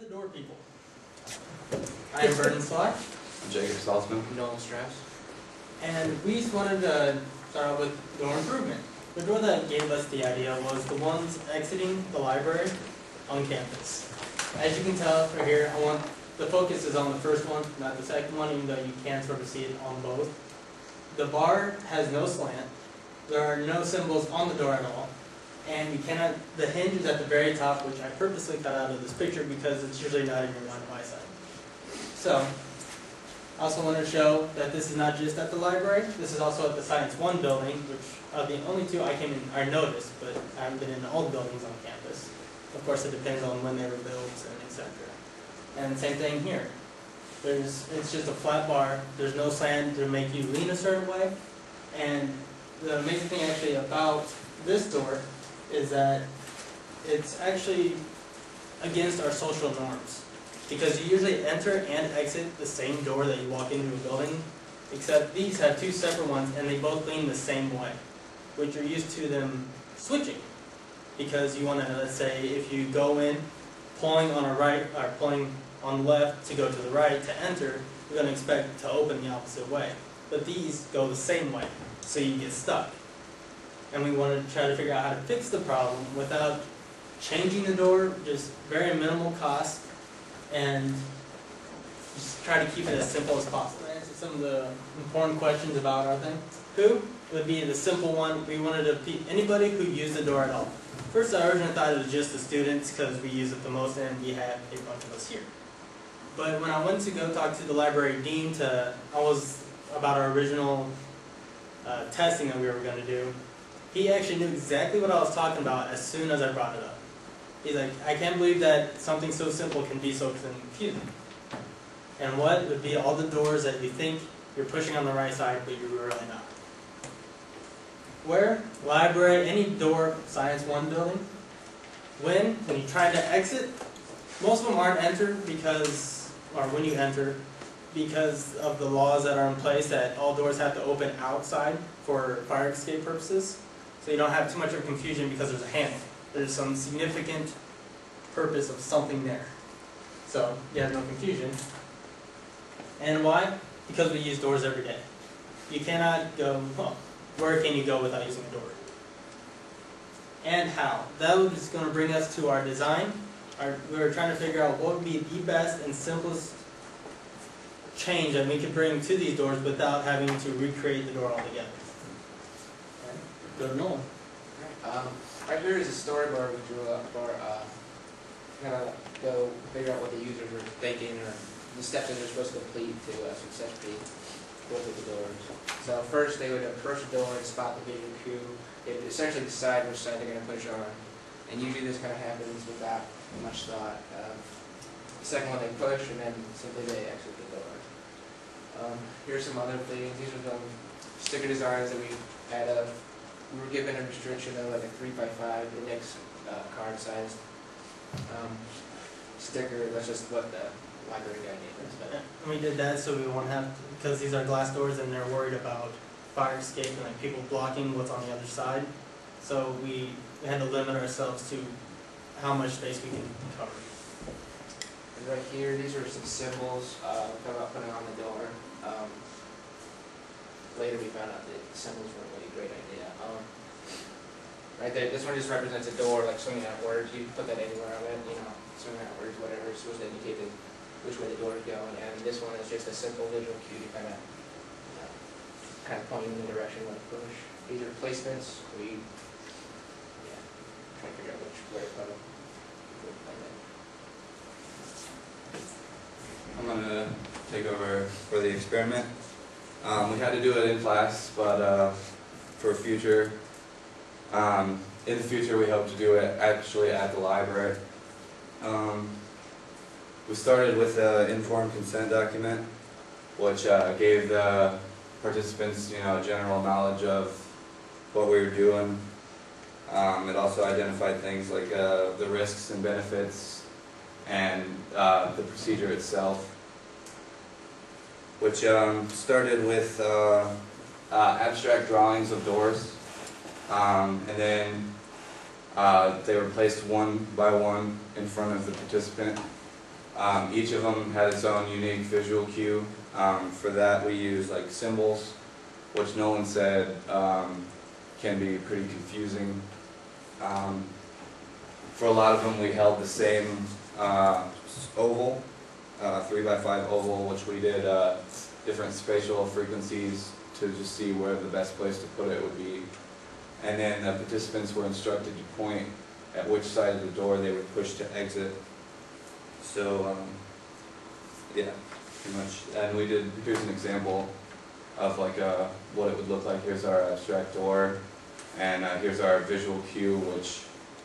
the door people. I am Vernon Sly, Jacob Saltzman. Nolan Strauss. and we just wanted to start out with door improvement. The door that gave us the idea was the ones exiting the library on campus. As you can tell right here, I want, the focus is on the first one, not the second one, even though you can sort of see it on both. The bar has no slant, there are no symbols on the door at all, and you cannot, the hinge is at the very top, which I purposely cut out of this picture because it's usually not your line of eyesight. So, I also want to show that this is not just at the library, this is also at the Science One building, which are the only two I came in, I noticed, but I haven't been in all the buildings on campus. Of course, it depends on when they were built and etc. And same thing here. There's, it's just a flat bar, there's no slant to make you lean a certain way. And the amazing thing actually about this door is that it's actually against our social norms. Because you usually enter and exit the same door that you walk into a building, except these have two separate ones and they both lean the same way, which you're used to them switching. Because you want to, let's say, if you go in, pulling on a right, or pulling on the left to go to the right to enter, you're going to expect to open the opposite way. But these go the same way, so you get stuck. And we wanted to try to figure out how to fix the problem without changing the door, just very minimal cost, and just try to keep it as simple as possible. Answer some of the important questions about our thing. Who would be the simple one? We wanted to be anybody who used the door at all. First, I originally thought it was just the students because we use it the most, and we had a bunch of us here. But when I went to go talk to the library dean to, I was about our original uh, testing that we were going to do. He actually knew exactly what I was talking about as soon as I brought it up. He's like, I can't believe that something so simple can be so confusing. And what would be all the doors that you think you're pushing on the right side, but you're really not. Where? Library, any door, Science 1 building. When? When you try to exit, most of them aren't entered because, or when you enter, because of the laws that are in place that all doors have to open outside for fire escape purposes. So you don't have too much of a confusion because there's a handle. There's some significant purpose of something there. So you have no confusion. And why? Because we use doors every day. You cannot go, well, where can you go without using a door? And how? That is going to bring us to our design. Our, we were trying to figure out what would be the best and simplest change that we could bring to these doors without having to recreate the door altogether. To Nolan. Um, right here is a storyboard we drew up for, uh, kind of go figure out what the users were thinking or the steps that they're supposed to complete to uh, successfully go through the doors. So first they would approach the door and spot the vision cue. They would essentially decide which side they're going to push on. And usually this kind of happens without much thought. Um, the second one they push and then simply they exit the door. Um, here's some other things. These are some sticker designs that we had up. We were given a restriction of like a three by five index uh, card sized um, sticker. That's just what the library guy needed. But And we did that so we won't have, because these are glass doors and they're worried about fire escape and like people blocking what's on the other side. So we had to limit ourselves to how much space we can cover. And right here, these are some symbols uh, about putting on the door. Um, later, we found out that symbols weren't really a great idea. Um, right there, this one just represents a door, like swinging outwards. You can put that anywhere on it, you know, swinging outwards, whatever. It's supposed to indicate the, which way the door is going. And this one is just a simple visual cue to kind of, you know, kind of point you in the direction you to push. These are placements. We, yeah, trying to figure out which way to put them. I'm gonna take over for the experiment. Um, we had to do it in class, but uh, for future, um, in the future, we hope to do it actually at the library. Um, we started with an informed consent document, which uh, gave the participants, you know, general knowledge of what we were doing. Um, it also identified things like uh, the risks and benefits and uh, the procedure itself, which um, started with uh, uh, abstract drawings of doors, um, and then uh, they were placed one by one in front of the participant, Um, each of them had its own unique visual cue. Um, for that, we used like symbols, which Nolan said um, can be pretty confusing. Um, for a lot of them, we held the same uh, oval, uh, three by five oval, which we did uh, different spatial frequencies to just see where the best place to put it would be. And then the participants were instructed to point at which side of the door they would push to exit. So, um, yeah, pretty much. And we did, here's an example of like uh, what it would look like. Here's our abstract door, and uh, here's our visual cue, which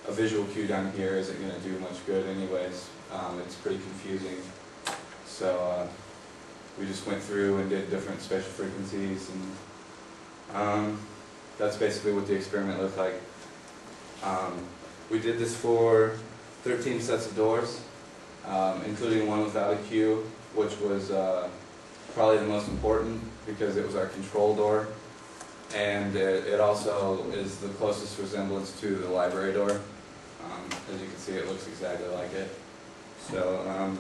a visual cue down here isn't going to do much good anyways. Um, it's pretty confusing. So uh, we just went through and did different spatial frequencies, and um, that's basically what the experiment looked like. Um, we did this for 13 sets of doors, um, including one without a cue, which was uh, probably the most important because it was our control door. And it, it also is the closest resemblance to the library door. Um, as you can see, it looks exactly like it. So um,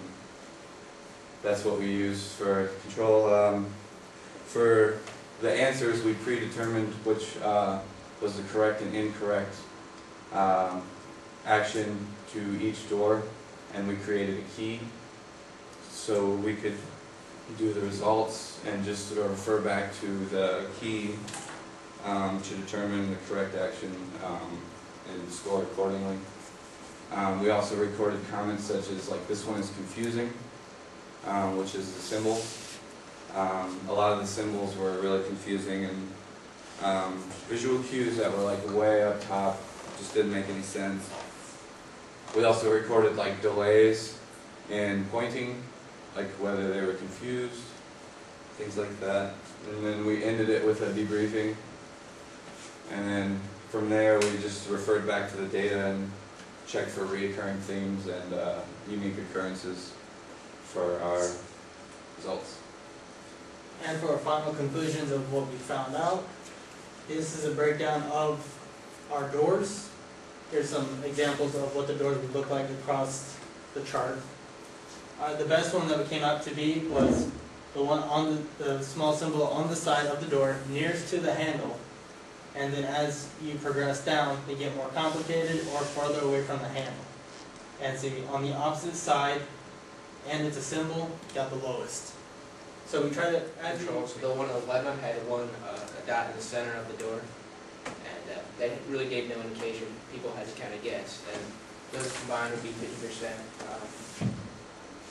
that's what we use for control. Um, for the answers, we predetermined which uh, was the correct and incorrect um, action to each door, and we created a key so we could do the results and just refer back to the key um, to determine the correct action um, and score accordingly. Um, we also recorded comments such as like this one is confusing, um, which is the symbol. Um, a lot of the symbols were really confusing and um, visual cues that were like way up top just didn't make any sense. We also recorded like delays in pointing, like whether they were confused, things like that. And then we ended it with a debriefing. And then from there, we just referred back to the data and checked for reoccurring themes and uh, unique occurrences for our results. And for our final conclusions of what we found out, this is a breakdown of our doors. Here's some examples of what the doors would look like across the chart. Uh, the best one that we came out to be was the one on the, the small symbol on the side of the door nearest to the handle. And then as you progress down, they get more complicated or farther away from the handle. And see, on the opposite side, and it's a symbol, got the lowest. So we try to actually. Control, so the one on the eleven had one, uh, a dot in the center of the door, and, uh, that really gave no indication, people had to kind of guess, and those combined would be fifty percent. Um,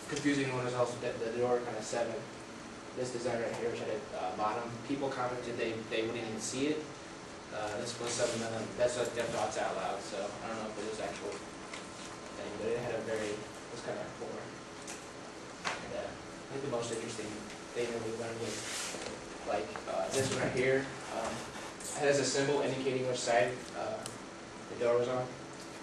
Confusing one is also the, the door kind of seven, this design right here, which had a, uh, bottom, people commented they, they wouldn't even see it. Uh, this was seven, and that's like their thoughts out loud, so I don't know if it was actual thing, but it had a very, it was kind of poor. And, uh, I think the most interesting thing that we learned was, like, uh, this one right here, um, has a symbol indicating which side, uh, the door was on.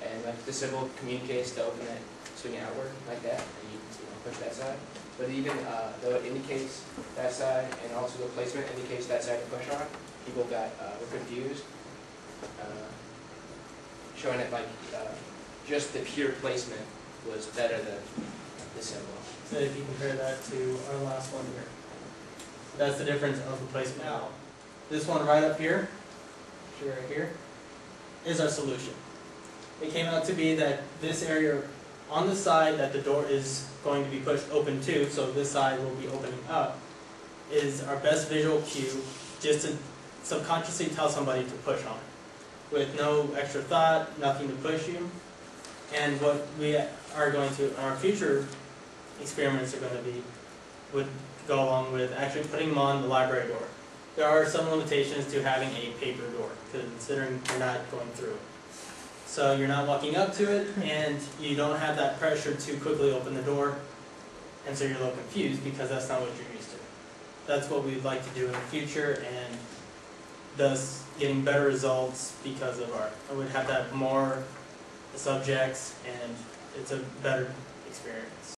And like, the symbol communicates to open it, swing it outward like that, and you, you know, push that side. But even, uh, though it indicates that side, and also the placement indicates that side to push on, people got, uh, were confused. Uh, Showing it like, uh, just the pure placement was better than the symbol. So if you compare that to our last one here, that's the difference of the placement. Now, this one right up here, right here, is our solution. It came out to be that this area on the side that the door is going to be pushed open to, so this side will be opening up, is our best visual cue, just to subconsciously tell somebody to push on it. With no extra thought, nothing to push you. And what we are going to, in our future experiments are going to be, would go along with actually putting them on the library door. There are some limitations to having a paper door, considering you're not going through it. So you're not walking up to it, hmm. and you don't have that pressure to quickly open the door, and so you're a little confused because that's not what you're used to. That's what we'd like to do in the future, and thus getting better results because of our, I would have to have more subjects, and it's a better experience.